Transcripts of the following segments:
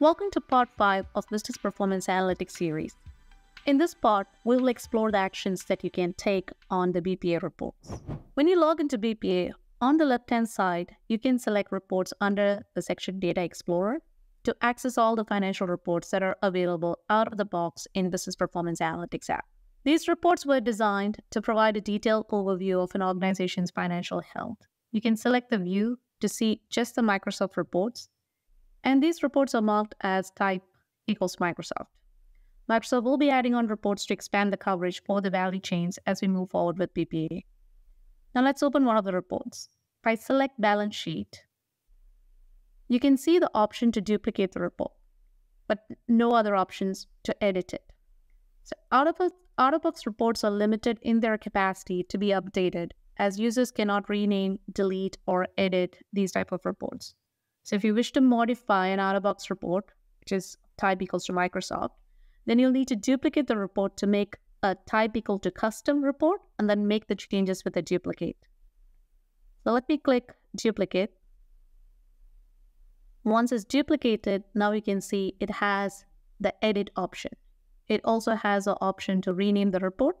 Welcome to part 5 of Business Performance Analytics series. In this part, we will explore the actions that you can take on the BPA reports. When you log into BPA, on the left-hand side, you can select reports under the section Data Explorer to access all the financial reports that are available out of the box in Business Performance Analytics app. These reports were designed to provide a detailed overview of an organization's financial health. You can select the view to see just the Microsoft reports, and these reports are marked as type equals Microsoft. Microsoft will be adding on reports to expand the coverage for the value chains as we move forward with BPA. Now let's open one of the reports. If I select balance sheet, you can see the option to duplicate the report, but no other options to edit it. So out-of-box reports are limited in their capacity to be updated as users cannot rename, delete, or edit these type of reports. So if you wish to modify an out-of-box report, which is type equals to Microsoft, then you'll need to duplicate the report to make a type equal to custom report and then make the changes with a duplicate. So let me click duplicate. Once it's duplicated, now you can see it has the edit option. It also has an option to rename the report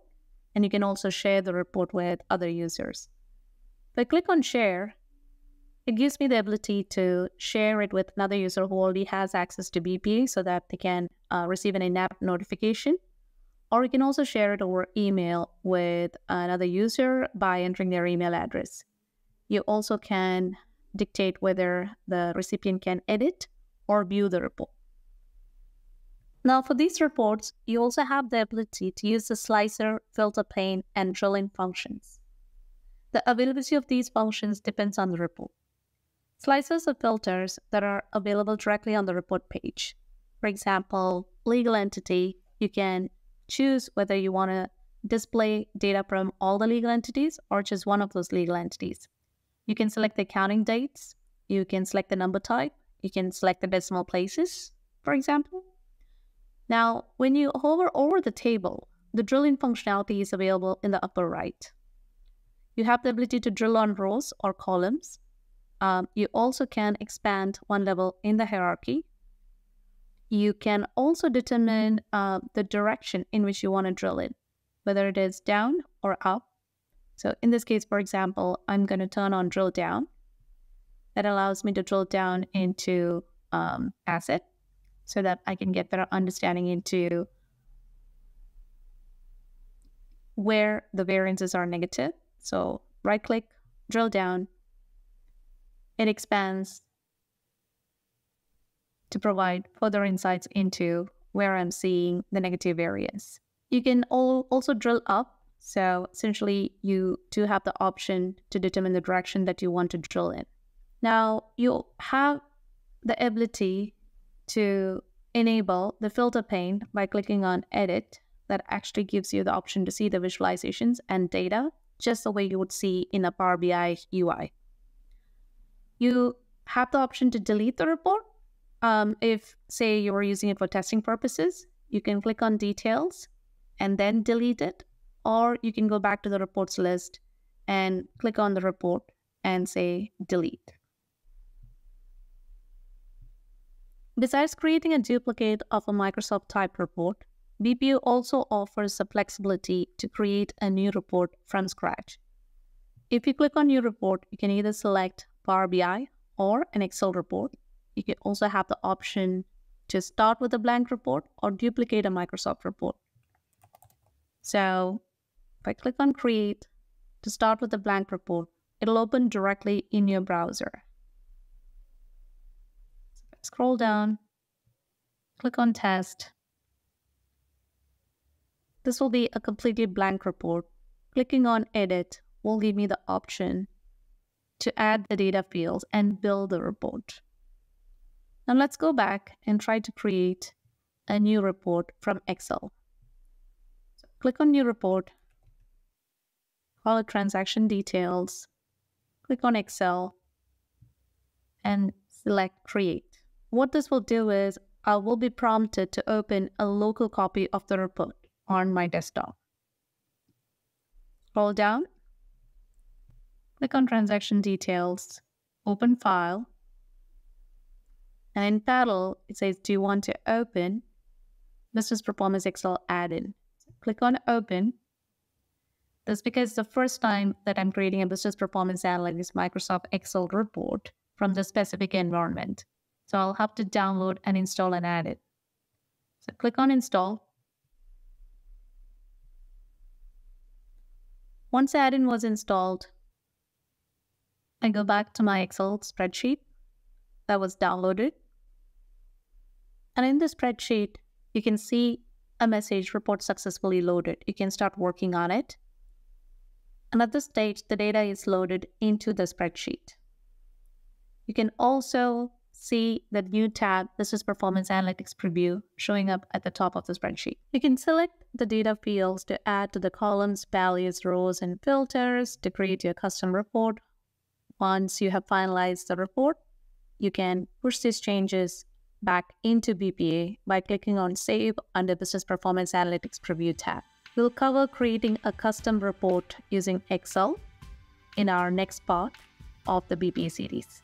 and you can also share the report with other users. If I click on share, it gives me the ability to share it with another user who already has access to BPA so that they can uh, receive an in-app notification. Or you can also share it over email with another user by entering their email address. You also can dictate whether the recipient can edit or view the report. Now, for these reports, you also have the ability to use the slicer, filter pane, and drill in functions. The availability of these functions depends on the report. Slicers of filters that are available directly on the report page. For example, legal entity, you can choose whether you want to display data from all the legal entities or just one of those legal entities. You can select the accounting dates, you can select the number type, you can select the decimal places, for example. Now, when you hover over the table, the drilling functionality is available in the upper right. You have the ability to drill on rows or columns. Um, you also can expand one level in the hierarchy. You can also determine uh, the direction in which you want to drill in, whether it is down or up. So in this case, for example, I'm going to turn on drill down. That allows me to drill down into um, asset so that I can get better understanding into where the variances are negative. So right click, drill down, it expands to provide further insights into where I'm seeing the negative areas. You can also drill up. So essentially, you do have the option to determine the direction that you want to drill in. Now, you have the ability to enable the filter pane by clicking on edit that actually gives you the option to see the visualizations and data just the way you would see in a Power BI UI. You have the option to delete the report. Um, if, say, you were using it for testing purposes, you can click on details and then delete it, or you can go back to the reports list and click on the report and say delete. Besides creating a duplicate of a Microsoft type report, BPA also offers the flexibility to create a new report from scratch. If you click on New Report, you can either select Power BI or an Excel report. You can also have the option to start with a blank report or duplicate a Microsoft report. So if I click on Create to start with a blank report, it'll open directly in your browser. Scroll down, click on test. This will be a completely blank report. Clicking on edit will give me the option to add the data fields and build the report. Now let's go back and try to create a new report from Excel. So click on new report, call it transaction details, click on Excel, and select create. What this will do is I will be prompted to open a local copy of the report on my desktop. Scroll down, click on transaction details, open file, And in parallel, it says, do you want to open Business Performance Excel add-in? Click on open. That's because the first time that I'm creating a Business Performance Analytics Microsoft Excel report from the specific environment. So I'll have to download and install and add it. So click on install. Once add-in was installed, I go back to my Excel spreadsheet that was downloaded. And in the spreadsheet, you can see a message report successfully loaded. You can start working on it. And at this stage, the data is loaded into the spreadsheet. You can also see the new tab, Business Performance Analytics Preview, showing up at the top of the spreadsheet. You can select the data fields to add to the columns, values, rows, and filters to create your custom report. Once you have finalized the report, you can push these changes back into BPA by clicking on Save under Business Performance Analytics Preview tab. We'll cover creating a custom report using Excel in our next part of the BPA series.